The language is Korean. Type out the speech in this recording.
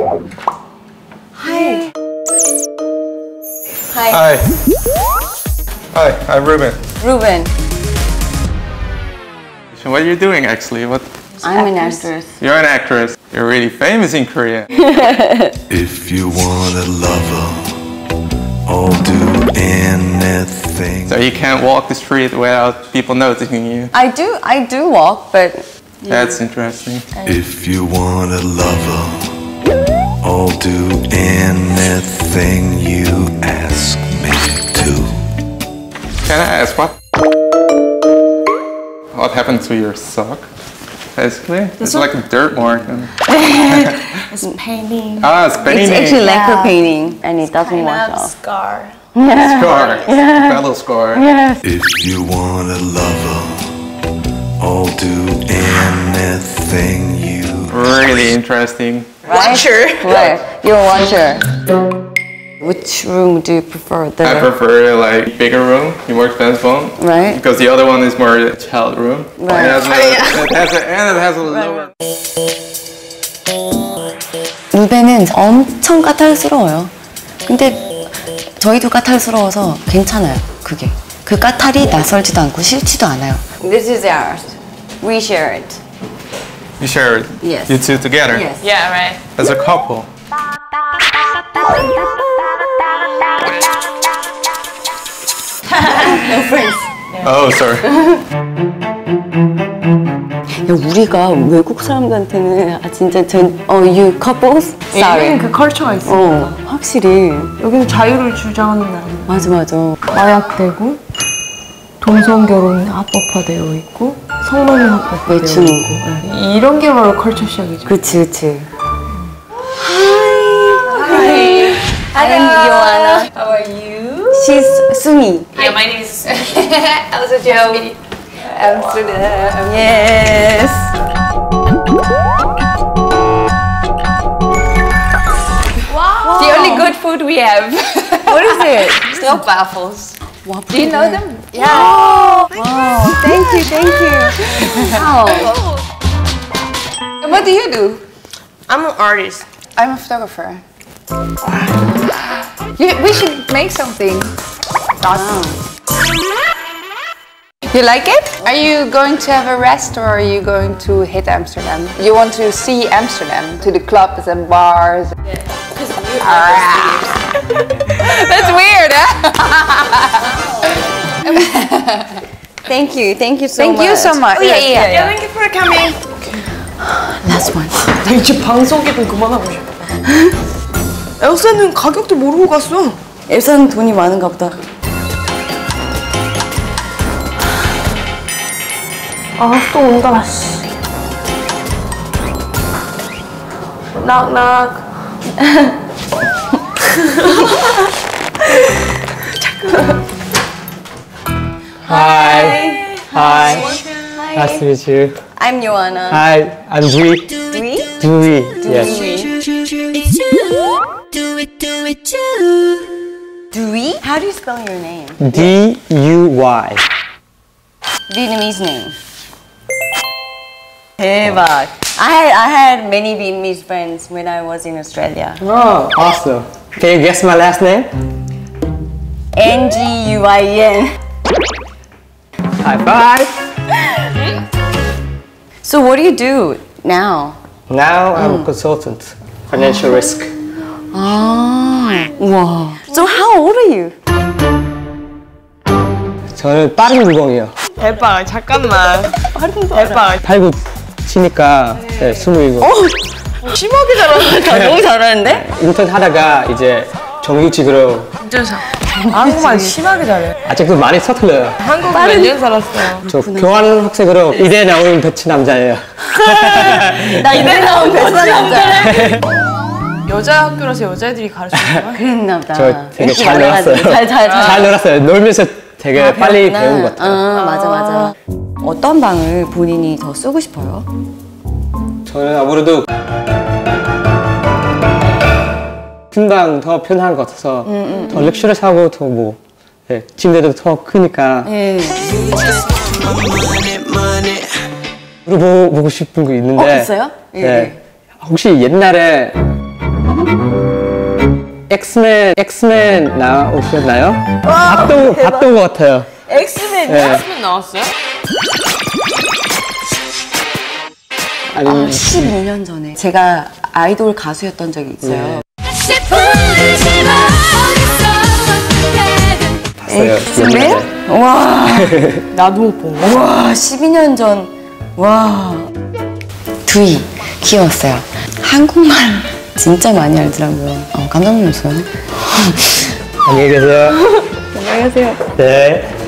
Hi. Hi. Hi. Hi, I'm Ruben. Ruben. So what are you doing actually? What? I'm an actress. You're an actress. You're really famous in Korea. If you want a lover, I'll do anything. so you can't walk the street without people noticing you. I do I do walk, but That's interesting. If you want a lover, I'll do anything you ask me to. Can I ask what? What happened to your sock? Basically, it's like a dirt mark. and- It's painting. Ah, it's painting. it's actually lacquer Yeah. painting and it doesn't Kind wash of off. scar. scar. Battle scar. If you want a lover, I'll do anything you Really interesting. Watcher. Right. You're a watcher. Which room do you prefer? The I prefer like bigger room, more expensive one. Right. Because the other one is more a child room. Right. It has a, it has a, and it has a lower. 무대는 엄청 까탈스러워요. 근데 저희도 까탈스러워서 괜찮아요. 그게 그 까탈이 낯설지도 않고 싫지도 않아요. This is ours. We share it. You share it. Yes. You two together. Yes. Yeah, right. As a couple. No friends. Oh, sorry. 야, 우리가 외국 사람들한테는 아 진짜 전 어, you couples? Sorry. 여기는 그 컬처가 있어. 어, 확실히 여기는 자유를 주장하는 나라. 맞아 맞아. 마약되고 동성 결혼 합법화되어 있고 합법화되어 외치는 네. 이런 게 바로 컬처 시작이죠. 그치 그치. Hi. I'm Joanna. How are you? She's Sumi. Yeah, my name is also Joe. Amsterdam. Yes. The only good food we have. What is it? Still waffles. Do you know them? Yeah. Wow. Thank you, thank you. Wow. What do you do? I'm an artist. I'm a photographer. You, we should make something. You like it? Are you going to have a rest or are you going to hit Amsterdam? You want to see Amsterdam, to the clubs and bars. Ah. That's weird, huh? Thank you, thank you so Thank much. you so much. Oh, yeah, yeah, yeah. Thank you for coming. Last one. 나 이제 방송계 좀 그만하고 싶어. 엘사는 가격도 모르고 갔어. 엘사는 돈이 많은가 보다. 아, 또 온다, 씨. 낙낙. Hi. Hi. Nice to meet you. I'm Joanna. Hi, I'm Dewey. Dewey? Dewey. Yes. Dewey? How do you spell your name? D U Y. Vietnamese name. 대박. I had I had many Vietnamese friends when I was in Australia. Oh, awesome. Can you guess my last name? N G U I N. High five. So what do you do now? Now I'm a consultant, financial risk. Ah, wow. So how old are you? 저는 빠른 무공이요. 대박, 잠깐만. 대박. 89 치니까 네, 27. 심하게 잘한다. 너무 잘하는데? 인턴 하다가 이제 정규직으로 진짜 한국말 심하게 잘해. 아직도 많이 서툴러요. 한국 몇년 살았어요. 저 교환 학생으로 이대 나온 배치 남자예요. 나 이대 나온 베스트 남자. 여자 학교라서 여자애들이 거야? 그랬나 보다. 저 되게 잘. 놀았어요. 잘, 잘, 잘. 잘 놀았어요. 놀면서 되게 아, 빨리 배웠구나. 배운 것 같아요. 아, 맞아, 맞아. 어떤 방을 본인이 더 쓰고 싶어요? 저는 아무래도 큰방더 편한 것 같아서 더 렉슈얼하고 더뭐 예, 침대도 더 크니까 예. 물어보고 싶은 거 있는데 어, 있어요? 예, 네. 혹시 옛날에 엑스맨 엑스맨 나오셨나요? 봤던 봤던 것 같아요. 엑스맨 네. 엑스맨 나왔어요? 아니 아, 12년 전에 제가 아이돌 가수였던 적이 있어요. 봤어요. 엑스맨? 와, 나도 못본 거. 와, 12년 전. 와. 두이 귀여웠어요. 한국말 진짜 많이 알더라고요. 어, 깜짝 놀랐어요. 안녕히 계세요. 안녕히 계세요. 네.